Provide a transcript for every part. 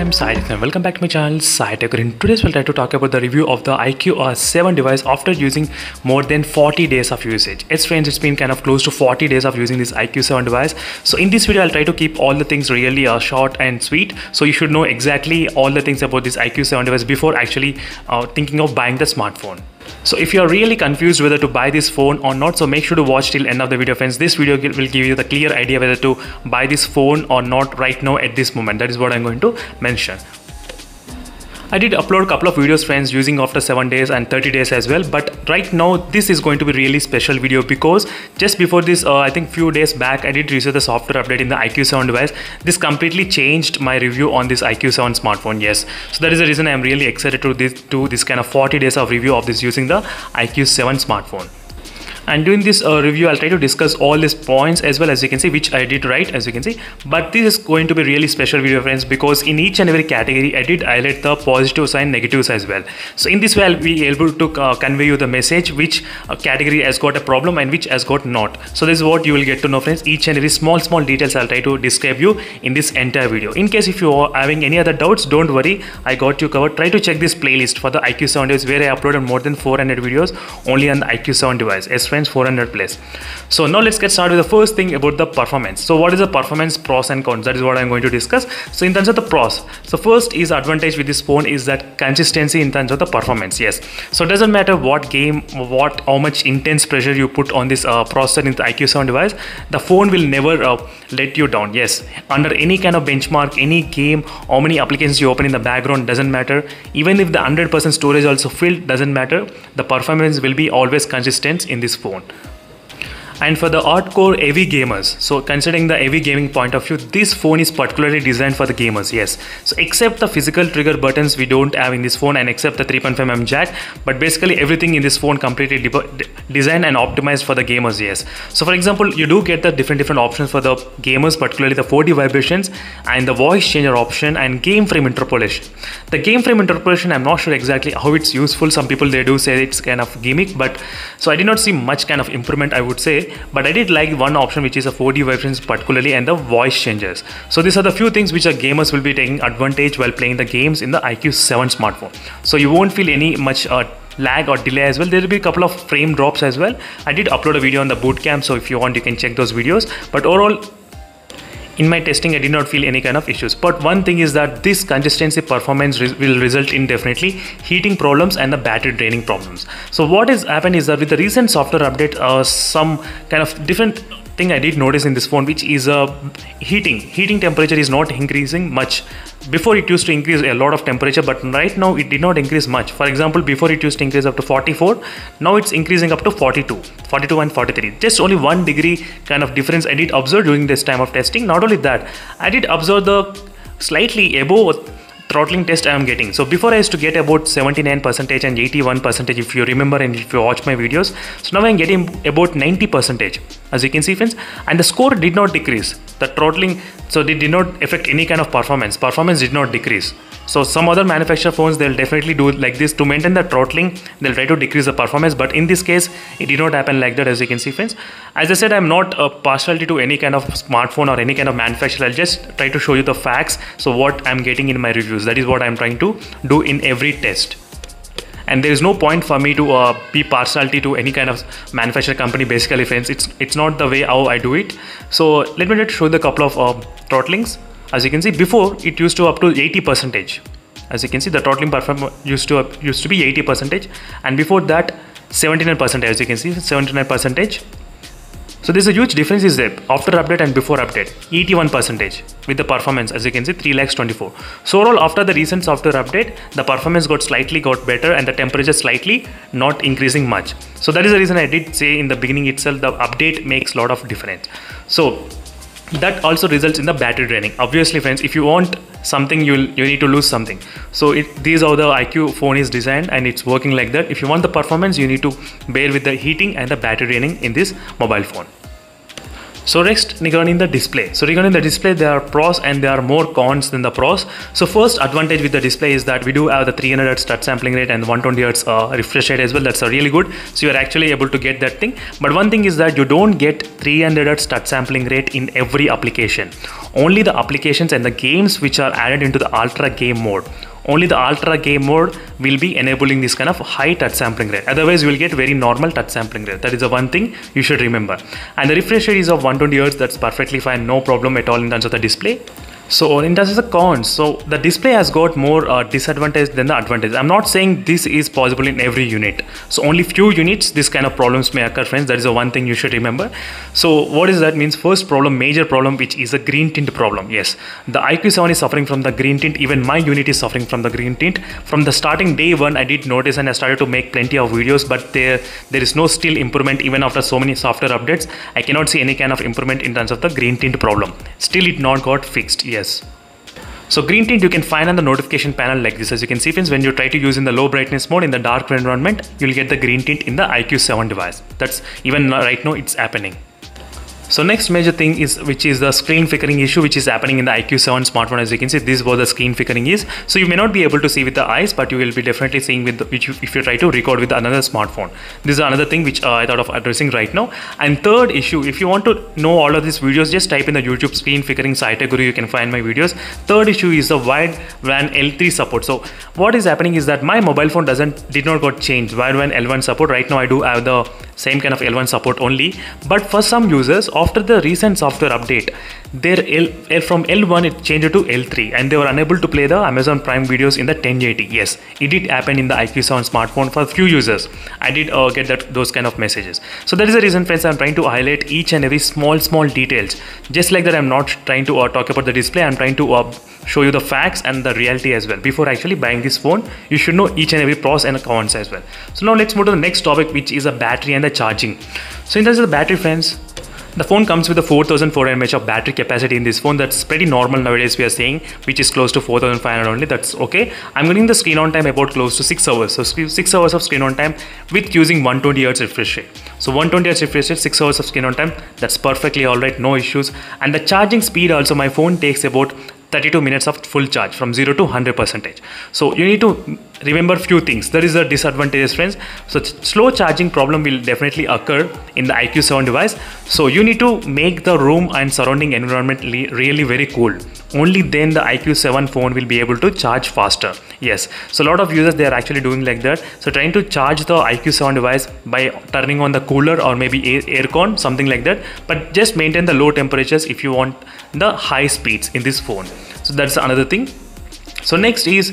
am Sai and welcome back to my channel Sai Tech. In today's we'll try to talk about the review of the iQOO 7 device after using more than 40 days of usage. It's friends, it's been kind of close to 40 days of using this iQOO 7 device. So in this video, I'll try to keep all the things really uh, short and sweet. So you should know exactly all the things about this iQOO 7 device before actually uh, thinking of buying the smartphone. So if you're really confused whether to buy this phone or not, so make sure to watch till end of the video friends. This video will give you the clear idea whether to buy this phone or not right now at this moment. That is what I'm going to mention. I did upload a couple of videos friends using after 7 days and 30 days as well. But right now this is going to be really special video because just before this uh, I think few days back I did receive the software update in the iQOO7 device this completely changed my review on this iQOO7 smartphone yes. So that is the reason I'm really excited to this to this kind of 40 days of review of this using the iQOO7 smartphone and during this uh, review I'll try to discuss all these points as well as you can see which I did right as you can see. But this is going to be really special video friends because in each and every category I did highlight the positive sign negatives as well. So in this way I'll be able to uh, convey you the message which uh, category has got a problem and which has got not. So this is what you will get to know friends. Each and every small small details I'll try to describe you in this entire video. In case if you are having any other doubts don't worry. I got you covered. Try to check this playlist for the iQOO7 device where I uploaded more than 400 videos only on the iQOO7 device. As friends 400 plus. So now let's get started with the first thing about the performance. So what is the performance pros and cons? That is what i'm going to discuss. So in terms of the pros so first is advantage with this phone is that consistency in terms of the performance yes. So it doesn't matter what game what how much intense pressure you put on this uh, processor in the iQOO7 device the phone will never uh, let you down yes. Under any kind of benchmark any game how many applications you open in the background doesn't matter. Even if the 100% storage also filled doesn't matter. The performance will be always consistent in this phone born and for the hardcore heavy gamers so considering the heavy gaming point of view this phone is particularly designed for the gamers yes. So except the physical trigger buttons we don't have in this phone and except the 3.5mm jack but basically everything in this phone completely designed and optimized for the gamers yes. So for example you do get the different different options for the gamers particularly the 4d vibrations and the voice changer option and game frame interpolation. The game frame interpolation i'm not sure exactly how it's useful. Some people they do say it's kind of gimmick but so i did not see much kind of improvement i would say but I did like one option which is a 4D vibrations particularly and the voice changes. So these are the few things which our gamers will be taking advantage while playing the games in the iQOO7 smartphone. So you won't feel any much uh, lag or delay as well there will be a couple of frame drops as well i did upload a video on the bootcamp so if you want you can check those videos but overall in my testing, I did not feel any kind of issues. But one thing is that this consistency performance re will result in definitely heating problems and the battery draining problems. So what has happened is that with the recent software update, uh, some kind of different thing I did notice in this phone which is uh, heating. Heating temperature is not increasing much. Before it used to increase a lot of temperature but right now it did not increase much. For example before it used to increase up to 44 now it's increasing up to 42 42 and 43 just only one degree kind of difference I did observe during this time of testing. Not only that I did observe the slightly above throttling test I am getting. So before I used to get about 79 percentage and 81 percentage if you remember and if you watch my videos. So now I'm getting about 90 percentage as you can see friends and the score did not decrease. The throttling so they did not affect any kind of performance. Performance did not decrease. So some other manufacturer phones they'll definitely do like this to maintain the throttling. They'll try to decrease the performance, but in this case it did not happen like that. As you can see, friends. As I said, I'm not a partiality to any kind of smartphone or any kind of manufacturer. I'll just try to show you the facts. So what I'm getting in my reviews. That is what I'm trying to do in every test and there is no point for me to uh, be partiality to any kind of manufacturer company basically friends it's it's not the way how i do it so let me just show you the couple of uh, throttlings as you can see before it used to up to 80 percentage. As you can see the throttling performance used to used to be 80 percentage. And before that 79 percentage as you can see 79 percentage. So there's a huge difference is there after update and before update 81 percentage with the performance. As you can see 3 lakhs 24 so overall after the recent software update the performance got slightly got better and the temperature slightly not increasing much. So that is the reason i did say in the beginning itself the update makes lot of difference. So that also results in the battery draining. Obviously friends if you want something you'll you need to lose something. So it, these are the iQOO phone is designed and it's working like that. If you want the performance you need to bear with the heating and the battery draining in this mobile phone So next regarding the display. So regarding the display, there are pros and there are more cons than the pros. So first advantage with the display is that we do have the 300 Hz touch sampling rate and 120 Hz uh, refresh rate as well. That's really good. So you are actually able to get that thing. But one thing is that you don't get 300 Hz touch sampling rate in every application. Only the applications and the games which are added into the ultra game mode only the ultra game mode will be enabling this kind of high touch sampling rate. Otherwise you will get very normal touch sampling rate. That is the one thing you should remember. And the refresh rate is of 120 Hz that's perfectly fine. No problem at all in terms of the display so in terms of the cons, so the display has got more uh, disadvantage than the advantage. I'm not saying this is possible in every unit. So only few units, this kind of problems may occur friends. That is the one thing you should remember. So what is that means? First problem, major problem, which is a green tint problem. Yes, the iQOO7 is suffering from the green tint. Even my unit is suffering from the green tint. From the starting day one, I did notice and I started to make plenty of videos, but there, there is no still improvement even after so many software updates. I cannot see any kind of improvement in terms of the green tint problem. Still it not got fixed. Yes yes. So green tint you can find on the notification panel like this. As you can see friends when you try to use in the low brightness mode in the dark environment you'll get the green tint in the iQOO7 device. That's even right now it's happening so next major thing is which is the screen flickering issue which is happening in the iQOO7 smartphone as you can see this is what the screen flickering is. So you may not be able to see with the eyes but you will be definitely seeing with the, which you, if you try to record with another smartphone. This is another thing which uh, I thought of addressing right now. And third issue if you want to know all of these videos just type in the YouTube screen flickering site guru you can find my videos. Third issue is the wide WAN L3 support. So what is happening is that my mobile phone doesn't did not got changed Widevine L1 support. Right now I do have the same kind of L1 support only but for some users after the recent software update their L, from L1 it changed to L3 and they were unable to play the Amazon Prime videos in the 1080 yes it did happen in the iQOO7 smartphone for a few users. I did uh, get that those kind of messages. So that is the reason friends I'm trying to highlight each and every small small details. Just like that I'm not trying to uh, talk about the display I'm trying to uh, show you the facts and the reality as well. Before actually buying this phone you should know each and every pros and cons as well. So now let's move to the next topic which is the battery and the charging. So in terms of the battery friends the phone comes with a 4400 mAh of battery capacity in this phone. That's pretty normal nowadays we are saying, which is close to 4500 only. That's okay. I'm getting the screen on time about close to 6 hours. So 6 hours of screen on time with using 120 Hz refresh rate. So 120 Hz refresh rate, 6 hours of screen on time. That's perfectly alright, no issues. And the charging speed also, my phone takes about 32 minutes of full charge from 0 to 100 percentage. So you need to remember few things. There is a disadvantage friends. So slow charging problem will definitely occur in the iQOO7 device. So you need to make the room and surrounding environment really very cool only then the iQOO7 phone will be able to charge faster. Yes. So a lot of users they are actually doing like that. So trying to charge the iQOO7 device by turning on the cooler or maybe air aircon something like that. But just maintain the low temperatures if you want the high speeds in this phone. So that's another thing. So next is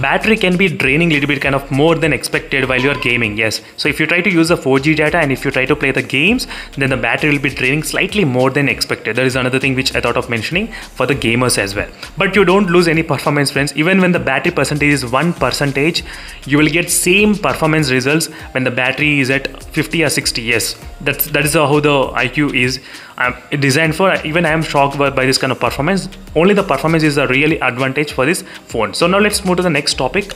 battery can be draining a little bit kind of more than expected while you're gaming yes. So if you try to use the 4g data and if you try to play the games then the battery will be draining slightly more than expected. There is another thing which i thought of mentioning for the gamers as well. But you don't lose any performance friends. Even when the battery percentage is one percentage you will get same performance results when the battery is at 50 or 60 yes. That's that is how the iQOO is I'm designed for even I am shocked by, by this kind of performance. Only the performance is a really advantage for this phone. So now let's move to the next topic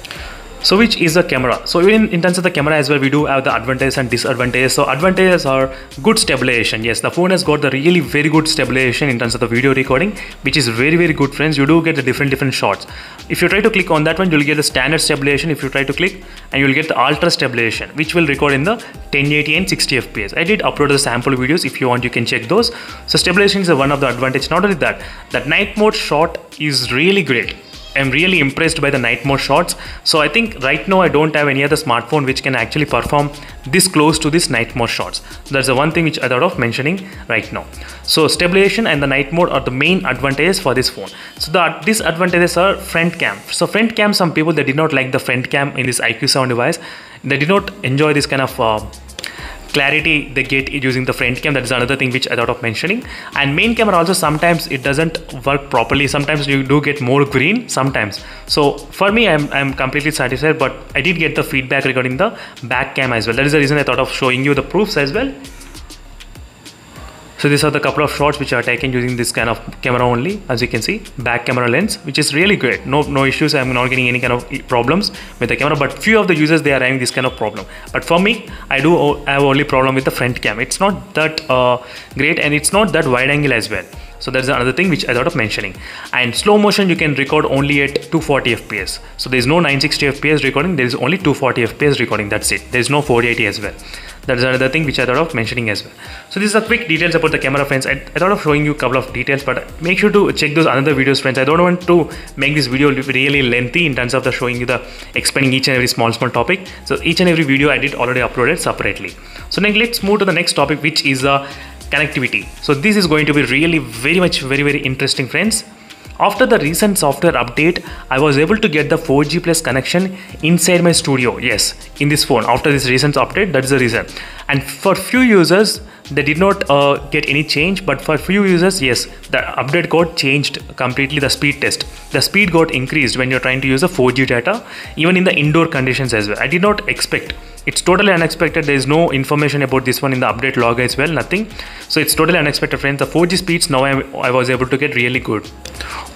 so which is the camera? So in, in terms of the camera as well we do have the advantages and disadvantages. So advantages are good stabilization. Yes the phone has got the really very good stabilization in terms of the video recording which is very very good friends. You do get the different different shots. If you try to click on that one you'll get the standard stabilization if you try to click and you'll get the ultra stabilization which will record in the 1080 and 60 fps i did upload the sample videos. If you want you can check those. So stabilization is one of the advantage. Not only that that night mode shot is really great I'm really impressed by the night mode shots. So I think right now I don't have any other smartphone which can actually perform this close to this night mode shots. That's the one thing which I thought of mentioning right now. So stabilization and the night mode are the main advantages for this phone. So the disadvantages are front cam. So front cam, some people they did not like the front cam in this iQOO7 device. They did not enjoy this kind of uh, clarity they get using the front cam that is another thing which I thought of mentioning. And main camera also sometimes it doesn't work properly. Sometimes you do get more green sometimes. So for me I'm, I'm completely satisfied but I did get the feedback regarding the back cam as well. That is the reason I thought of showing you the proofs as well so these are the couple of shots which are taken using this kind of camera only. As you can see back camera lens which is really great. No no issues. I'm not getting any kind of problems with the camera but few of the users they are having this kind of problem. But for me i do have only problem with the front cam. It's not that uh, great and it's not that wide angle as well so that's another thing which I thought of mentioning. And slow motion you can record only at 240 fps. So there's no 960 fps recording, there is only 240 fps recording. That's it. There's no 480 as well that is another thing which I thought of mentioning as well. So this is a quick details about the camera friends. I, I, thought of showing you a couple of details but make sure to check those other videos friends. I don't want to make this video really lengthy in terms of the showing you the explaining each and every small small topic. So each and every video I did already uploaded separately. So now let's move to the next topic which is uh, connectivity. So this is going to be really very much very very interesting friends. After the recent software update, I was able to get the 4G plus connection inside my studio. Yes, in this phone. After this recent update, that is the reason. And for few users, they did not uh, get any change but for few users yes the update got changed completely the speed test. The speed got increased when you're trying to use a 4g data even in the indoor conditions as well. I did not expect. It's totally unexpected. There is no information about this one in the update log as well nothing. So it's totally unexpected friends. The 4g speeds now I, I was able to get really good.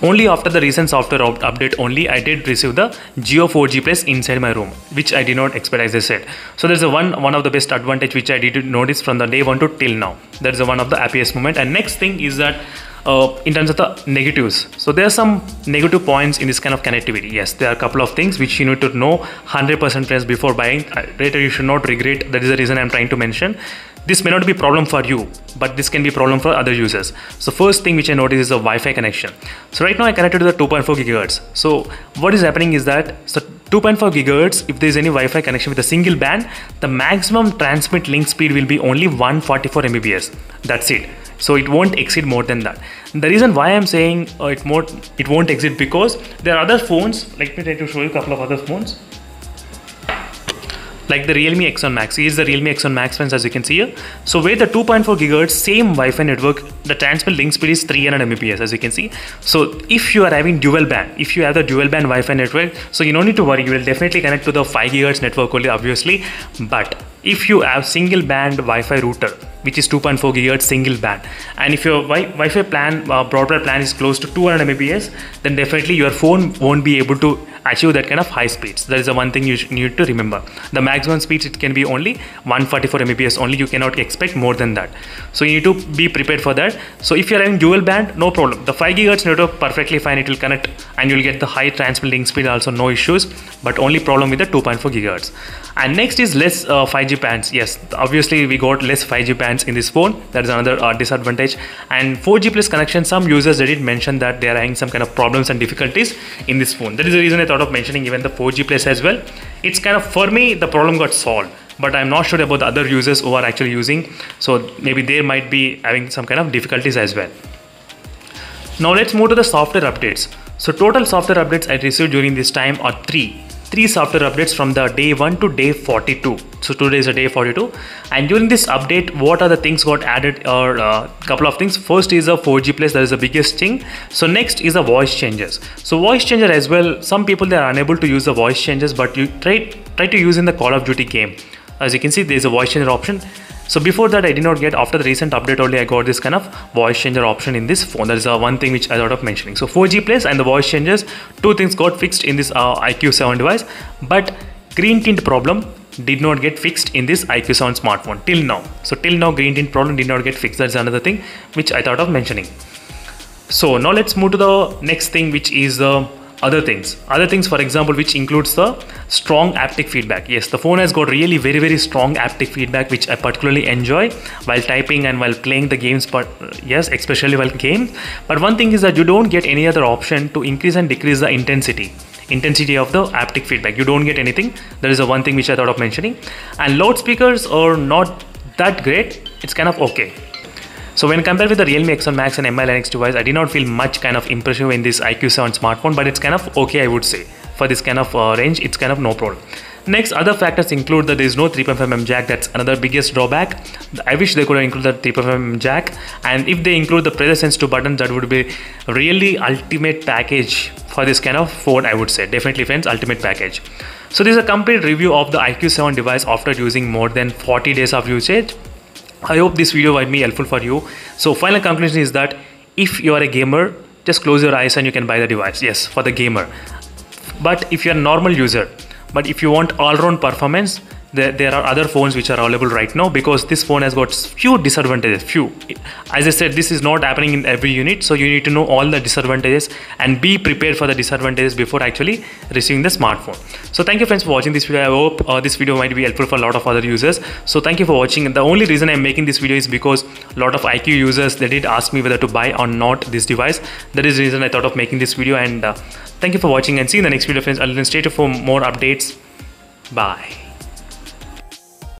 Only after the recent software update only I did receive the Jio 4G Plus inside my room, which I did not expect as I said. So there's a one one of the best advantage which I did notice from the day one to till now. That is one of the happiest moment. And next thing is that uh, in terms of the negatives. So there are some negative points in this kind of connectivity. Yes, there are a couple of things which you need to know 100% friends before buying. Later you should not regret. That is the reason I'm trying to mention. This may not be problem for you, but this can be a problem for other users. So first thing which I noticed is the Wi-Fi connection. So right now I connected to the 2.4 gigahertz. So what is happening is that so 2.4 gigahertz, if there is any Wi-Fi connection with a single band, the maximum transmit link speed will be only 144 Mbps. That's it. So it won't exceed more than that. The reason why i'm saying uh, it more it won't exceed because there are other phones let me try to show you a couple of other phones like the Realme X1 Max. Here's the Realme X1 Max friends as you can see here. So with the 2.4 gigahertz same Wi-Fi network, the transmit link speed is 300 Mbps as you can see. So if you are having dual band, if you have the dual band Wi-Fi network, so you don't need to worry, you will definitely connect to the 5 gigahertz network only obviously. But if you have single band Wi-Fi router, which is 2.4 gigahertz single band and if your wi- fi plan uh, broadband plan is close to 200 mbps then definitely your phone won't be able to achieve that kind of high speeds. That is the one thing you need to remember. The maximum speeds it can be only 144 mbps only you cannot expect more than that. So you need to be prepared for that. So if you're having dual band no problem. The 5 gigahertz network perfectly fine it will connect and you'll get the high transmitting speed also no issues but only problem with the 2.4 gigahertz. And next is less uh, 5g bands. Yes obviously we got less 5g bands in this phone. That is another uh, disadvantage. And 4g plus connection some users did mention that they are having some kind of problems and difficulties in this phone. That is the reason i thought of mentioning even the 4G Plus as well. It's kind of for me the problem got solved, but I'm not sure about the other users who are actually using. So maybe they might be having some kind of difficulties as well. Now let's move to the software updates. So total software updates I received during this time are three three software updates from the day 1 to day 42 so today is a day 42 and during this update what are the things got added or a uh, couple of things? First is a 4g plus that is the biggest thing. So next is a voice changes. So voice changer as well some people they are unable to use the voice changes but you try try to use in the call of duty game. As you can see there is a voice changer option so before that I did not get after the recent update only I got this kind of voice changer option in this phone. That is uh, one thing which I thought of mentioning. So 4G plus and the voice changes two things got fixed in this uh, iQOO7 device but green tint problem did not get fixed in this iQOO7 smartphone till now. So till now green tint problem did not get fixed. That's another thing which I thought of mentioning. So now let's move to the next thing which is the uh, other things. Other things for example which includes the strong haptic feedback. Yes the phone has got really very very strong haptic feedback which i particularly enjoy while typing and while playing the games but uh, yes especially while games. But one thing is that you don't get any other option to increase and decrease the intensity intensity of the haptic feedback. You don't get anything. That is the one thing which i thought of mentioning. And loudspeakers are not that great. It's kind of okay so when compared with the Realme X1 Max and Mi 11X device, I did not feel much kind of impressive in this iQOO7 smartphone, but it's kind of okay, I would say. For this kind of uh, range, it's kind of no problem. Next, other factors include that there is no 3.5mm jack. That's another biggest drawback. I wish they could have included the 3.5mm jack. And if they include the pressure sensitive button, that would be really ultimate package for this kind of phone. I would say definitely, friends, ultimate package. So this is a complete review of the iQOO7 device after using more than 40 days of usage I hope this video might be helpful for you. So final conclusion is that if you are a gamer, just close your eyes and you can buy the device. Yes, for the gamer. But if you're a normal user, but if you want all-round performance, there, there are other phones which are available right now because this phone has got few disadvantages few. As i said this is not happening in every unit so you need to know all the disadvantages and be prepared for the disadvantages before actually receiving the smartphone. So thank you friends for watching this video. I hope uh, this video might be helpful for a lot of other users. So thank you for watching. The only reason i'm making this video is because a lot of iQOO users they did ask me whether to buy or not this device. That is the reason i thought of making this video and uh, thank you for watching and see you in the next video friends. I'll stay tuned for more updates. Bye